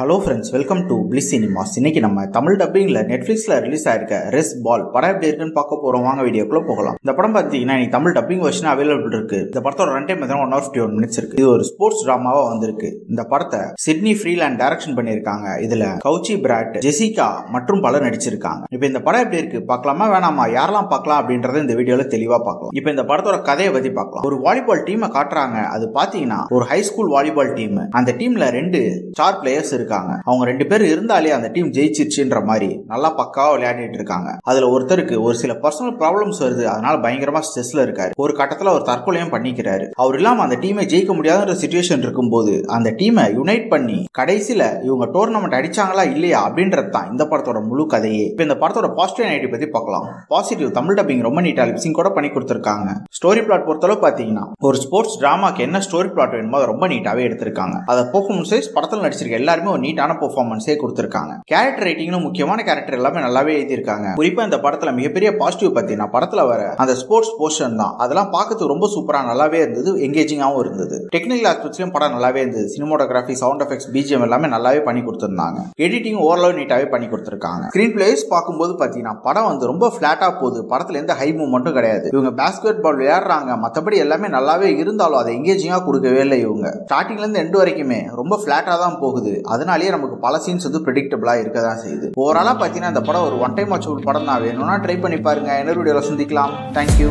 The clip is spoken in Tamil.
Hello friends welcome to Bliss Cinemas இன்னைக்கு நம்ம தமிழ் டப்பிங்கில் நெட்ஃப்ளிக்ஸில் ரிலீஸ் ஆயிருக்க ரெஸ் பால் படம் எப்படி இருக்குன்னு பார்க்க போகிறோம் வாங்க வீடியோக்குள்ள போகலாம். இந்த படம் பார்த்தீங்கன்னா இன்னைக்கு தமிழ் டப்பிங் வெர்ஷன் அவைலபிள் இருக்கு. இந்த படத்தோட run time one hour fifty one minutes இருக்கு. இது ஒரு ஸ்போர்ட்ஸ் ட்ராமாவாக வந்திருக்கு. இந்த படத்தை சிட்னி ஃப்ரீலாண்ட் டைரக்ஷன் பண்ணியிருக்காங்க. இதில் கவுச்சி பிராட் ஜெசிகா மற்றும் பலர் நடிச்சிருக்காங்க. இப்போ இந்த படம் எப்படி இருக்கு? பார்க்கலாமா? வேணாமா? யாரெல்லாம் பார்க்கலாம் அப்படின்றத இந்த வீடியோவில் தெளிவாக பார்க்கலாம். இப்போ இந்த படத்தோட கதையை பற்றி பார்க்கலாம். ஒரு வாலிபால் டீமை காட்டுறாங்க. அது பாத்தீங்கன்னா ஒரு ஹை ஸ்கூல் வாலிபால் டீம் அந்த டீம்ல ரெண்டு ஸ்டார் பிளேயர்ஸ் இருக்கு இருக்காங்க. அவங்க ரெண்டு பேர் இருந்தாலே அந்த டீம் ஜெயிச்சிருச்சுன்ற மாதிரி நல்லா பக்காவா விளையாடிட்டு இருக்காங்க. அதுல ஒருத்தருக்கு ஒரு சில பர்சனல் ப்ராப்ளம்ஸ் வருது. அதனால பயங்கரமா ஸ்ட்ரெஸ்ல இருக்காரு. ஒரு கட்டத்துல அவர் தற்கொலையும் பண்ணிக்கிறாரு. அவர் இல்லாம அந்த டீமை ஜெயிக்க முடியாத சுச்சுவேஷன் இருக்கும்போது அந்த டீமை யுனைட் பண்ணி கடைசியில இவங்க டோர்னமெண்ட் அடிச்சாங்களா இல்லையா அப்படின்றது தான் இந்த படத்தோட முழு கதையே. இப்போ இந்த படத்தோட பாசிட்டிவ் நெகட்டிவ் பத்தி பார்க்கலாம். பாசிட்டிவ் தமிழ் டப்பிங் ரொம்ப நீட்டா லிப்சிங் கூட பண்ணி கொடுத்துருக்காங்க. ஸ்டோரி பிளாட் பொறுத்தளவு பாத்தீங்கன்னா ஒரு ஸ்போர்ட்ஸ் டிராமாக்கு என்ன ஸ்டோரி பிளாட் வேணுமோ அதை ரொம்ப நீட்டாவே எடுத்திருக்காங்க. அதை பெர்ஃபார்மன்ஸ் படத்தில் நடிச்சிருக்க எல்லாருமே ஒரு நீட்டான பெர்ஃபார்மன்ஸே கொடுத்துருக்காங்க. கேரக்டர் ரைட்டிங்னு முக்கியமான கேரக்டர் எல்லாமே நல்லாவே எழுதியிருக்காங்க. குறிப்பா இந்த படத்துல மிகப்பெரிய பாசிட்டிவ் பார்த்தீங்கன்னா படத்துல வர அந்த ஸ்போர்ட்ஸ் போர்ஷன் தான். அதெல்லாம் பார்க்கறதுக்கு ரொம்ப சூப்பரா நல்லாவே இருந்தது எங்கேஜிங்காகவும் இருந்தது. டெக்னிக்கல் ஆஸ்பெக்ட்ஸ்லயும் படம் நல்லாவே இருந்தது. சினிமோட்டோகிராஃபி சவுண்ட் எஃபெக்ட்ஸ் பிஜிஎம் எல்லாமே நல்லாவே பண்ணி கொடுத்துருந்தாங்க. எடிட்டிங் ஓரளவு நீட்டாவே பண்ணி கொடுத்துருக்காங்க. ஸ்கிரீன் பிளேஸ் பார்க்கும்போது பார்த்தீங்கன்னா படம் வந்து ரொம்ப ஃபிளாட்டா போகுது. படத்துல எந்த ஹை மூவ்மெண்ட்டும் கிடையாது. இவங்க பேஸ்கெட் பால் விளையாடுறாங்க. மற்றபடி எல்லாமே நல்லாவே இருந்தாலும் அதை எங்கேஜிங்காக கொடுக்கவே இல்லை இவங்க. ஸ்டார்டிங்ல இருந்து எண்டு வரைக்குமே ரொம்ப ஃபிளாட்டா தான் போகுது. அதனாலேயே நமக்கு பல சீன்ஸ் வந்து ப்ரெடிக்டபிளா இருக்க தான் செய்யுது ஓவராலாக பார்த்தீங்கன்னா இந்த படம் ஒரு ஒன் டைம் வாட்சபிள் படம் தான் வேணும்னா ட்ரை பண்ணி பாருங்கள் என்ன வீடியோவில் சந்திக்கலாம். தேங்க்யூ